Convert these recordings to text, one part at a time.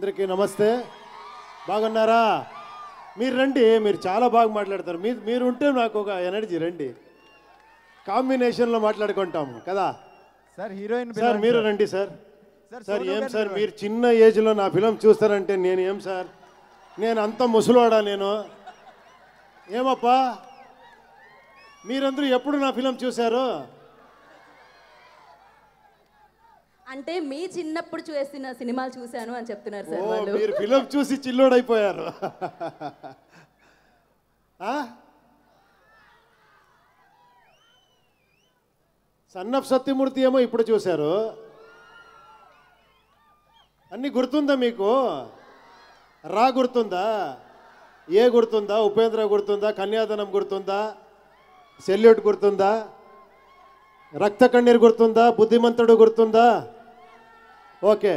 అందరికీ నమస్తే. బాగున్నారా? మీరు రండి మీరు చాలా బాగా మాట్లాడతారు. మీరు మీరు ఉంటే నాకు ఒక ఎనర్జీ రండి. కాంబినేషన్లో మాట్లాడుకుంటాము కదా? సార్ హీరోయిన్ సార్ మీరు రండి సార్. సార్, ఏం సార్ మీరు మీరు చిన్న ఏజ్లో నా ఫిలం చూస్తారంటే నేను ఏం సార్? నేను అంత ముసలోడా నేను? ఏమప్పా? మీరందరూ ఎప్పుడు నా ఫిలం చూశారు? అంటే మీ చిన్నప్పుడు చూసిన సినిమాలు చూశాను అని చెప్తున్నారు సార్ వాళ్ళు. మీరు ఫిలం చూసి చిల్లోడైపోయారు. ఆ? సన్నఫ్ సత్యమూర్తి ఏమో ఇప్పుడు చూశారు. అన్నీ గుర్తుందా మీకు? రా గుర్తుందా? ఏ గుర్తుందా? ఉపేంద్ర గుర్తుందా? కన్యాదనం గుర్తుందా? సెల్యూట్ గుర్తుందా? రక్త కన్నీరు గుర్తుందా? బుద్ధిమంతుడు గుర్తుందా? ఓకే.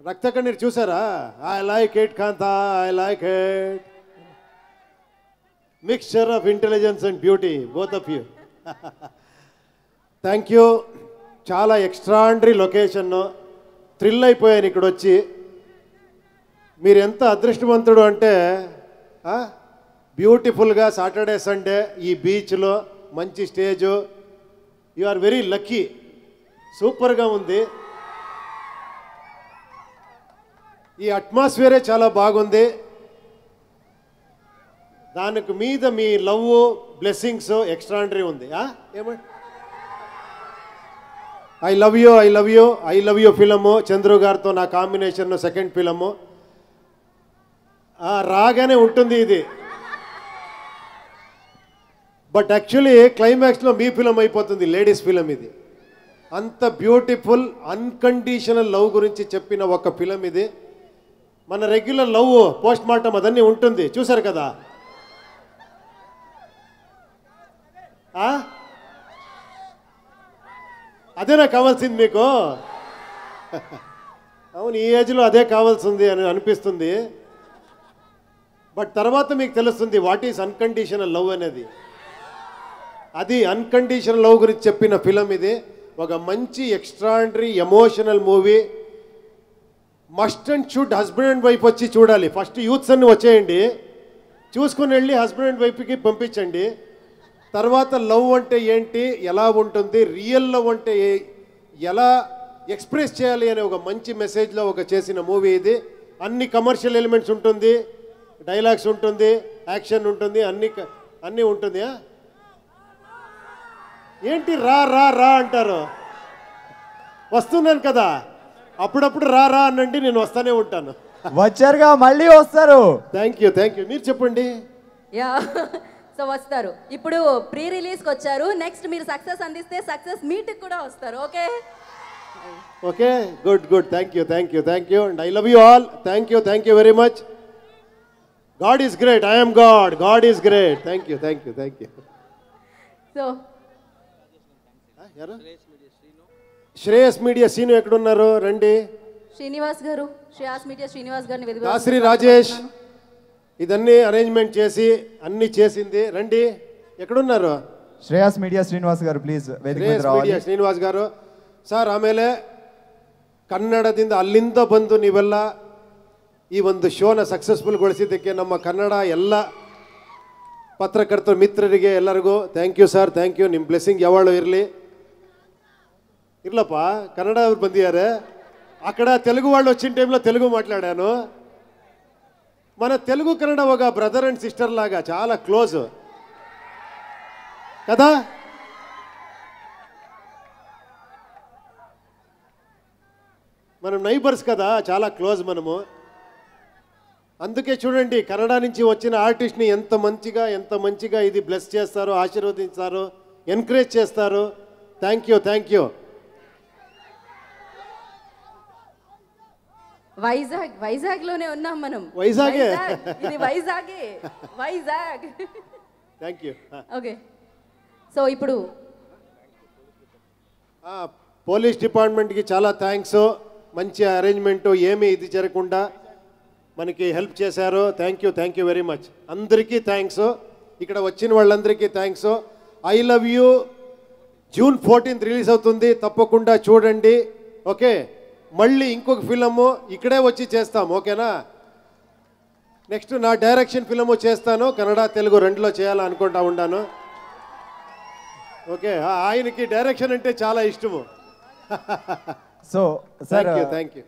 రక్త కన్నీరు చూసారా? I like it Kantha I like it mixture of intelligence and beauty both of you thank you చాలా ఎక్స్ట్రాండరీ లొకేషన్ థ్రిల్ అయిపోయాను ఇక్కడ వచ్చి మీరు ఎంత అదృష్టవంతుడు అంటే బ్యూటిఫుల్గా సాటర్డే సండే ఈ బీచ్లో మంచి stage. You are very lucky సూపర్గా ఉంది. ఈ అట్మాస్ఫియరే చాలా బాగుంది. దానికి మీద మీ లవ్ బ్లెస్సింగ్స్ ఎక్స్ట్రాండరీ ఉంది. ఏమంటే I love you I love you I love you film. Chandru గారితో నా కాంబినేషన్ సెకండ్ ఫిలము. రాగానే ఉంటుంది ఇది. బట్ యాక్చువల్లీ క్లైమాక్స్లో మీ ఫిలం అయిపోతుంది లేడీస్ ఫిలం ఇది. అంత బ్యూటిఫుల్ అన్కండిషనల్ లవ్ గురించి చెప్పిన ఒక ఫిలం ఇది. మన రెగ్యులర్ లవ్ పోస్ట్ మార్టం అదన్నీ ఉంటుంది. చూసారు కదా? అదేనా కావాల్సింది మీకు? అవును ఈ ఏజ్లో అదే కావాల్సింది అని అనిపిస్తుంది. బట్ తర్వాత మీకు తెలుస్తుంది వాట్ ఈస్ అన్కండిషనల్ లవ్ అనేది. అది అన్కండిషనల్ లవ్ గురించి చెప్పిన ఫిలం ఇది. ఒక మంచి extraordinary emotional movie must and should husband and wife వచ్చి చూడాలి. ఫస్ట్ యూత్స్ అన్ని వచ్చేయండి. చూసుకుని వెళ్ళి హస్బెండ్ అండ్ వైఫ్కి పంపించండి. తర్వాత లవ్ అంటే ఏంటి ఎలా ఉంటుంది రియల్ లవ్ అంటే ఏ- ఎలా ఎక్స్ప్రెస్ చేయాలి అనే ఒక మంచి మెసేజ్లో ఒక చేసిన మూవీ ఇది. అన్ని కమర్షియల్ ఎలిమెంట్స్ ఉంటుంది. డైలాగ్స్ ఉంటుంది యాక్షన్ ఉంటుంది అన్ని అన్నీ ఉంటుంది ఏంటి రా రా రా అంటారు? వస్తున్నాను కదా. అప్పుడప్పుడు రా రా అనండి నేను వస్తానే ఉంటాను. వచ్చారుగా మళ్ళీ వస్తారు. థ్యాంక్ యూ థ్యాంక్ యూ మీరు చెప్పండి. యా సో వస్తారు. ఇప్పుడు ప్రీ రిలీజ్కి వచ్చారు. నెక్స్ట్ మీరు సక్సెస్ అందిస్తే సక్సెస్ మీట్కి కూడా వస్తారు okay okay good good thank you thank you thank you and I love you all thank you thank you very much God is great I'm God God is great thank you thank you thank you so ఎవరు Shreyas media scene ఎక్కడున్నారు రండి శ్రీనివాస్ గారు Shreyas media Srinivas గారిని దాశ్రీ రాజేష్ ఇదన్నీ arrangement చేసి అన్ని చేసింది రండి ఎక్కడున్నారు Shreyas media Srinivas garu please Shreyas media Srinivas garu sir ಆಮೇಲೆ ಕನ್ನಡದಿಂದ ಅಲ್ಲಿಂದ ಬಂದು ನೀವೆಲ್ಲ ಈ ಒಂದು ಶೋನ ಸಕ್ಸಸ್ಫುಲ್ಗೊಳಿಸಿದ್ದಕ್ಕೆ ನಮ್ಮ ಕನ್ನಡ ಎಲ್ಲ ಪತ್ರಕರ್ತರ ಮಿತ್ರರಿಗೆ ಎಲ್ಲರಿಗೂ thank you sir thank you ನಿಮ್ಮ ಬ್ಲೆಸ್ಸಿಂಗ್ ಯಾವಾಗಲೂ ಇರಲಿ ఇర్లపా కన్నడ ఎవరు అక్కడ తెలుగు వాళ్ళు వచ్చిన టైంలో తెలుగు మాట్లాడాను. మన తెలుగు కన్నడ ఒక బ్రదర్ అండ్ సిస్టర్ లాగా చాలా క్లోజ్ కదా? మనం నైబర్స్ కదా చాలా క్లోజ్ మనము. అందుకే చూడండి కన్నడ నుంచి వచ్చిన ఆర్టిస్ట్ని ఎంత మంచిగా ఎంత మంచిగా ఇది బ్లెస్ చేస్తారో ఆశీర్వదించారో ఎన్కరేజ్ చేస్తారు. Thank you thank you Vizag వైజాగ్లోనే ఉన్నాం మనం. వైజాగే? ఇది వైజాగే Vizag. Thank you okay. So ఇప్పుడు పోలీస్ డిపార్ట్మెంట్కి చాలా థ్యాంక్స్. మంచి అరేంజ్మెంటు ఏమీ ఇది జరగకుండా మనకి హెల్ప్ చేశారు. Thank you thank you very much అందరికీ థ్యాంక్స్. ఇక్కడ వచ్చిన వాళ్ళందరికీ thanks. I love you June fourteenth release అవుతుంది. తప్పకుండా చూడండి. ఓకే? మళ్ళీ ఇంకొక ఫిలము ఇక్కడే వచ్చి చేస్తాం ఓకేనా? నెక్స్ట్ నా డైరెక్షన్ ఫిలము చేస్తాను కన్నడ తెలుగు రెండులో చేయాలనుకుంటా ఉన్నాను ఓకే ఆయనకి డైరెక్షన్ అంటే చాలా ఇష్టము. So sir thank you thank you